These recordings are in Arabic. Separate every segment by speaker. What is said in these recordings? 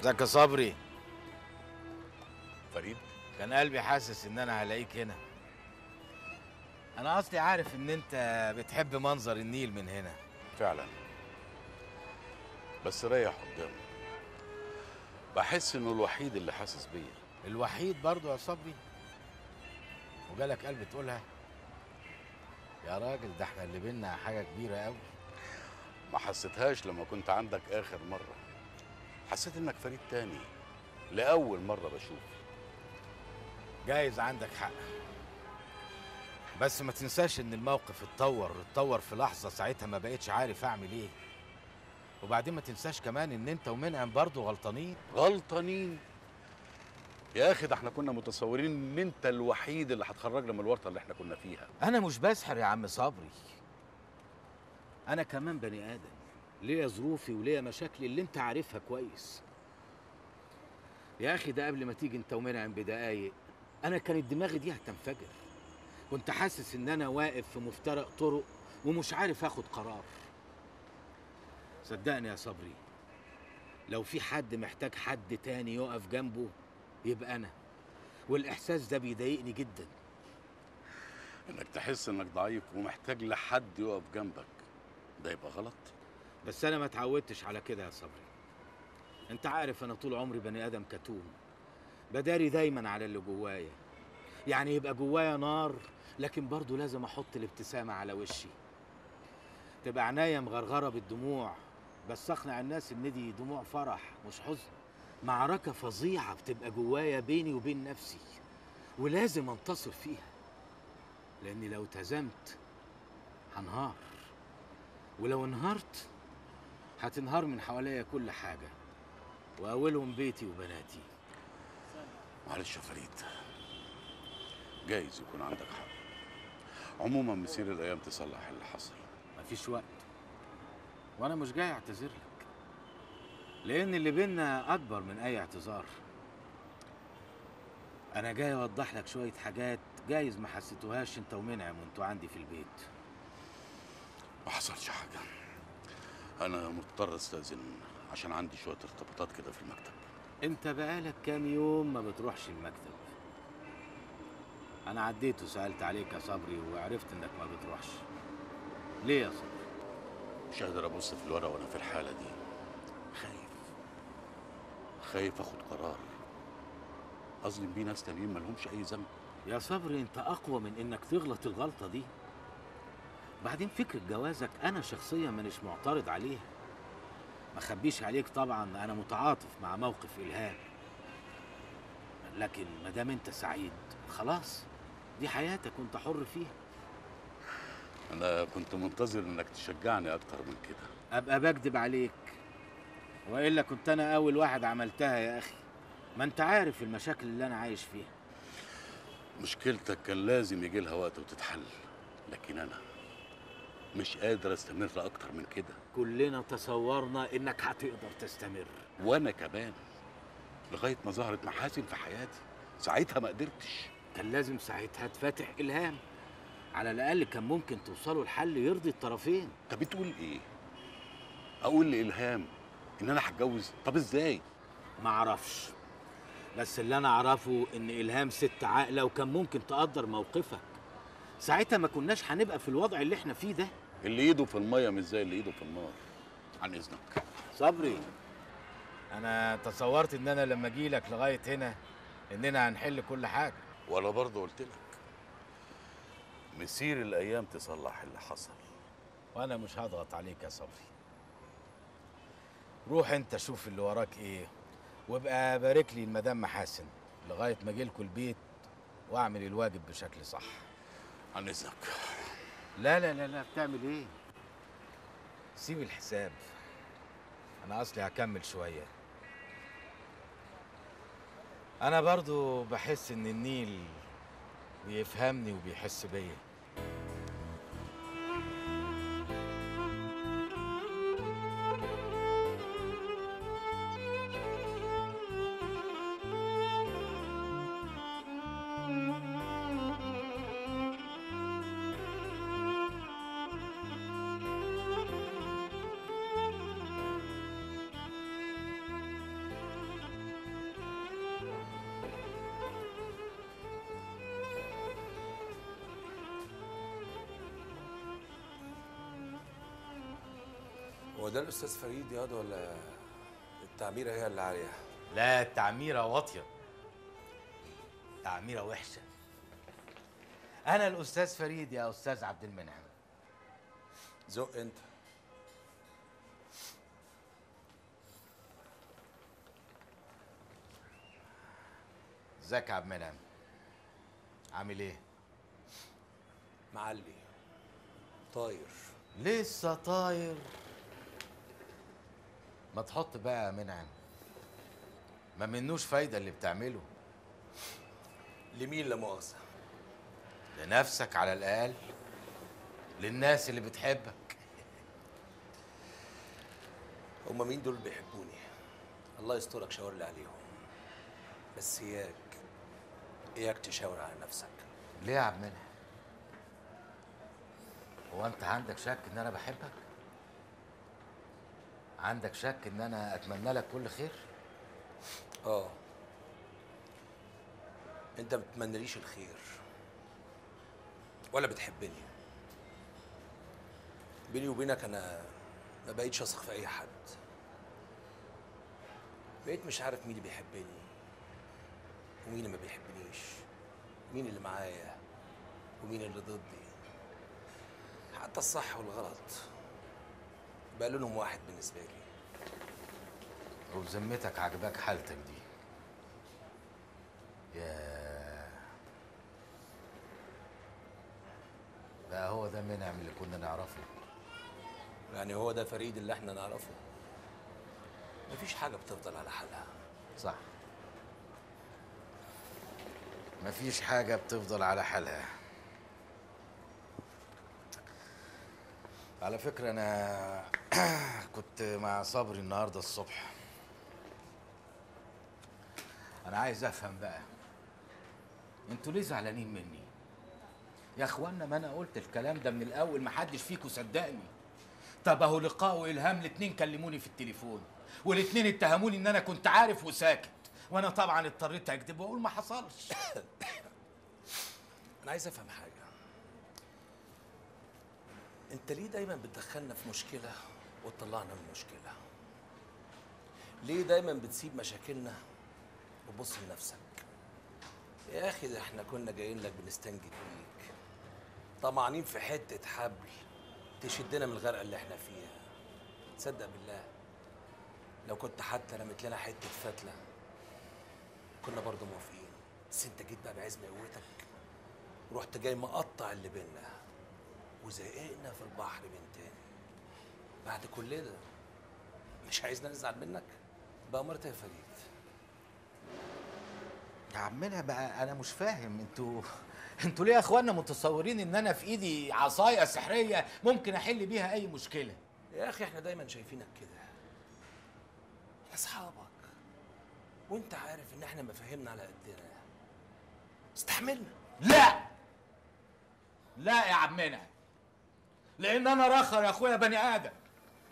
Speaker 1: ازيك يا صبري.
Speaker 2: فريد؟
Speaker 1: كان قلبي حاسس إن أنا هلاقيك هنا. أنا اصلي عارف إن أنت بتحب منظر النيل من هنا.
Speaker 2: فعلا. بس ريح قدامه بحس إنه الوحيد اللي حاسس بيا.
Speaker 1: الوحيد برضو يا صبري؟ وجالك قلب تقولها؟ يا راجل ده إحنا اللي بينا حاجة كبيرة قوي
Speaker 2: ما حسيتهاش لما كنت عندك آخر مرة. حسيت إنك فريد تاني لأول مرة بشوف
Speaker 1: جايز عندك حق. بس ما تنساش إن الموقف اتطور اتطور في لحظة ساعتها ما بقتش عارف أعمل إيه. وبعدين ما تنساش كمان إن أنت ومنعم برضو غلطانين.
Speaker 2: غلطانين؟ يا أخي ده إحنا كنا متصورين إن أنت الوحيد اللي هتخرجنا من الورطة اللي إحنا كنا فيها.
Speaker 1: أنا مش بسحر يا عم صبري. أنا كمان بني آدم. ليا ظروفي وليا مشاكلي اللي انت عارفها كويس. يا أخي ده قبل ما تيجي انت ومنعم بدقايق أنا كانت دماغي دي هتنفجر. كنت حاسس إن أنا واقف في مفترق طرق ومش عارف آخد قرار. صدقني يا صبري لو في حد محتاج حد تاني يقف جنبه يبقى أنا. والإحساس ده بيضايقني جدا.
Speaker 2: إنك تحس إنك ضعيف ومحتاج لحد يقف جنبك ده يبقى غلط؟
Speaker 1: بس أنا ما اتعودتش على كده يا صبري. أنت عارف أنا طول عمري بني آدم كتوم بداري دايما على اللي جوايا. يعني يبقى جوايا نار لكن برضو لازم أحط الابتسامة على وشي. تبقى عينيا مغرغرة بالدموع بس أقنع الناس إن دي دموع فرح مش حزن. معركة فظيعة بتبقى جوايا بيني وبين نفسي ولازم أنتصر فيها لأني لو تزمت هنهار. ولو انهارت هتنهار من حواليا كل حاجة وأولهم بيتي وبناتي.
Speaker 2: معلش يا فريد. جايز يكون عندك حق. عموما مسير الأيام تصلح اللي حصل.
Speaker 1: مفيش وقت. وأنا مش جاي أعتذر لك. لأن اللي بينا أكبر من أي اعتذار. أنا جاي أوضح لك شوية حاجات جايز ما حسيتوهاش أنت ومنعم وأنتوا عندي في البيت.
Speaker 2: ما حصلش حاجة. أنا مضطر أستأذن عشان عندي شوية ارتباطات كده في المكتب.
Speaker 1: أنت بقالك كام يوم ما بتروحش المكتب؟ أنا عديت وسألت عليك يا صبري وعرفت إنك ما بتروحش. ليه يا صبري؟
Speaker 2: مش قادر أبص في الورقة وأنا في الحالة دي. خايف. خايف أخد قرار. أظلم بيه ناس تانيين مالهمش أي ذنب.
Speaker 1: يا صبري أنت أقوى من إنك تغلط الغلطة دي. بعدين فكرة جوازك أنا شخصيا مانيش معترض عليها ما خبيش عليك طبعا أنا متعاطف مع موقف إلهام. لكن ما دام أنت سعيد خلاص دي حياتك وأنت حر فيها.
Speaker 2: أنا كنت منتظر إنك تشجعني أكتر من كده.
Speaker 1: أبقى بكدب عليك. والا كنت أنا أول واحد عملتها يا أخي. ما أنت عارف المشاكل اللي أنا عايش فيها.
Speaker 2: مشكلتك كان لازم يجي لها وقت وتتحل. لكن أنا مش قادر استمر أكتر من كده.
Speaker 1: كلنا تصورنا إنك هتقدر تستمر.
Speaker 2: وأنا كمان لغاية ما ظهرت محاسن في حياتي. ساعتها ما قدرتش.
Speaker 1: كان لازم ساعتها تفاتح إلهام. على الأقل كان ممكن توصلوا لحل يرضي الطرفين.
Speaker 2: طب بتقول إيه؟ أقول لإلهام إن أنا هتجوز. طب إزاي؟
Speaker 1: معرفش بس اللي أنا أعرفه إن إلهام ست عاقلة وكان ممكن تقدر موقفك. ساعتها ما كناش هنبقى في الوضع اللي إحنا فيه ده.
Speaker 2: اللي ايده في المية مش زي اللي ايده في النار عن إذنك.
Speaker 1: صبري. أنا تصورت إن أنا لما أجي لك لغاية هنا إننا هنحل كل حاجة.
Speaker 2: وأنا برضه قلت لك. مسير الأيام تصلح اللي حصل.
Speaker 1: وأنا مش هضغط عليك يا صبري. روح أنت شوف اللي وراك إيه وابقى بارك لي المدام محاسن لغاية ما اجيلكوا البيت وأعمل الواجب بشكل صح.
Speaker 2: عن إذنك.
Speaker 1: لا لا لا لا بتعمل إيه؟ سيب الحساب. أنا أصلي هكمل شوية. أنا برضو بحس إن النيل بيفهمني وبيحس بيا.
Speaker 3: ده الأستاذ فريد ياض ولا التعميرة هي اللي عليها؟
Speaker 1: لا التعميرة واطية. تعميرة وحشة. أنا الأستاذ فريد يا أستاذ عبد المنعم.
Speaker 3: زق أنت.
Speaker 1: إزيك يا عبد المنعم؟ عامل إيه؟
Speaker 3: معلي طاير.
Speaker 1: لسه طاير؟ ما تحط بقى منعم ما منوش فايدة اللي بتعمله.
Speaker 3: لمين لا مؤاخذة؟
Speaker 1: لنفسك على الأقل. للناس اللي بتحبك.
Speaker 3: هما مين دول بيحبوني؟ الله يسترك شاور لي عليهم. بس إياك إياك تشاور على نفسك.
Speaker 1: ليه يا عبد المنعم؟ هو أنت عندك شك إن أنا بحبك؟ عندك شك إن أنا أتمنى لك كل خير؟
Speaker 3: آه. أنت ما بتتمنليش الخير. ولا بتحبني. بيني وبينك أنا ما بقيتش أثق في أي حد. بقيت مش عارف مين اللي بيحبني. ومين اللي ما بيحبنيش. مين اللي معايا. ومين اللي ضدي. حتى الصح والغلط. بقى لونهم واحد بالنسبة لي.
Speaker 1: وبذمتك عجباك حالتك دي. يا بقى هو ده منعم اللي كنا نعرفه.
Speaker 3: يعني هو ده فريد اللي إحنا نعرفه. مفيش حاجة بتفضل على حالها.
Speaker 1: صح. مفيش حاجة بتفضل على حالها. على فكرة أنا كنت مع صبري النهاردة الصبح. أنا عايز أفهم بقى. أنتوا ليه زعلانين مني؟ يا إخوانا ما أنا قلت الكلام ده من الأول محدش فيكم صدقني. طب أهو لقاء وإلهام الاتنين كلموني في التليفون والاتنين اتهموني إن أنا كنت عارف وساكت وأنا طبعا اضطريت أكذب وأقول ما حصلش.
Speaker 3: أنا عايز أفهم حاجة. أنت ليه دايما بتدخلنا في مشكلة وتطلعنا من مشكلة؟ ليه دايما بتسيب مشاكلنا وتبص لنفسك؟ يا أخي ده إحنا كنا جايين لك بنستنجد بيك. طمعانين في حتة حبل تشدنا من الغرقة اللي إحنا فيها. تصدق بالله لو كنت حتى رميت لنا حتة فتلة كنا برضه موافقين. بس أنت جيت بقى بعزم قوتك. ورحت جاي مقطع اللي بينا وزهقنا في البحر من تاني. بعد كل ده مش عايزنا نزعل منك؟ بقى مرت يا فريد.
Speaker 1: يا عمنا بقى أنا مش فاهم. أنتوا أنتوا ليه يا اخوانا متصورين إن أنا في إيدي عصاية سحرية ممكن أحل بيها أي مشكلة؟
Speaker 3: يا أخي إحنا دايما شايفينك كده. أصحابك. وأنت عارف إن إحنا مفاهيمنا على قدنا. استحملنا.
Speaker 1: لا! لا يا عمنا. لأن أنا رخر يا اخويا بني آدم.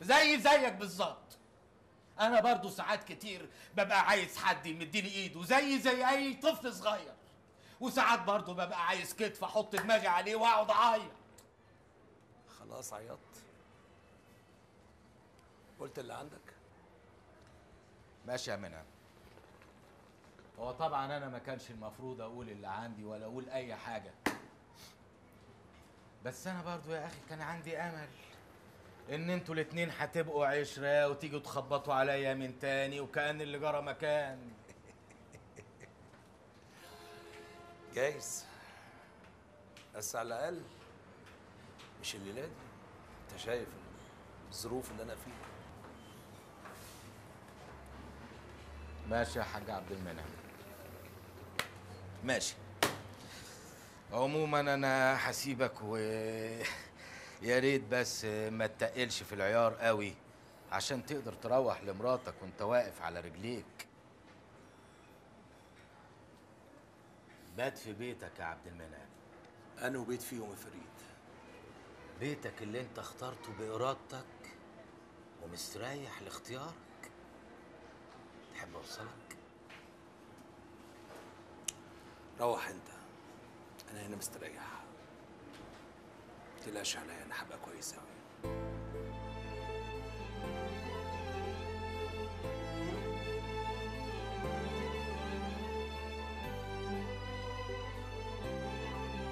Speaker 1: زي زيك بالظبط. أنا برضو ساعات كتير ببقى عايز حد يمديني ايده زي زي اي طفل صغير. وساعات برضو ببقى عايز كتف أحط دماغي عليه واقعد اعيط.
Speaker 3: خلاص عيطت. قلت اللي عندك؟
Speaker 1: ماشي يا منى هو طبعا أنا ما كانش المفروض أقول اللي عندي ولا أقول أي حاجة. بس أنا برضو يا أخي كان عندي أمل إن أنتوا الاتنين هتبقوا عشرة وتيجوا تخبطوا عليا من تاني وكأن اللي جرى مكان.
Speaker 3: جايز. بس على الأقل مش الليلة دي أنت شايف الظروف اللي أنا فيها.
Speaker 1: ماشي يا حاج عبد المنعم. ماشي. عموما أنا هسيبك و يا ريت بس ما تتقلش في العيار قوي عشان تقدر تروح لمراتك وانت واقف على رجليك. بات في بيتك يا عبد المنعم.
Speaker 3: أنا وبيت فيهم يا فريد.
Speaker 1: بيتك اللي انت اخترته بإرادتك ومستريح لاختيارك. تحب أوصلك؟
Speaker 3: روح أنت. أنا هنا مستريح. متقلقش عليا أنا هبقى كويس أوي.